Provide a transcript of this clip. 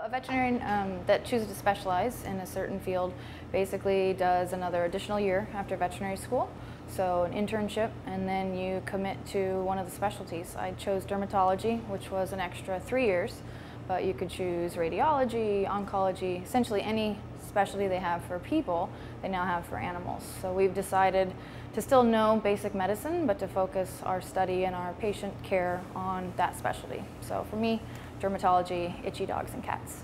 A veterinarian um, that chooses to specialize in a certain field basically does another additional year after veterinary school, so an internship, and then you commit to one of the specialties. I chose dermatology, which was an extra three years, but you could choose radiology, oncology, essentially any specialty they have for people, they now have for animals. So we've decided to still know basic medicine, but to focus our study and our patient care on that specialty. So for me, dermatology, itchy dogs and cats.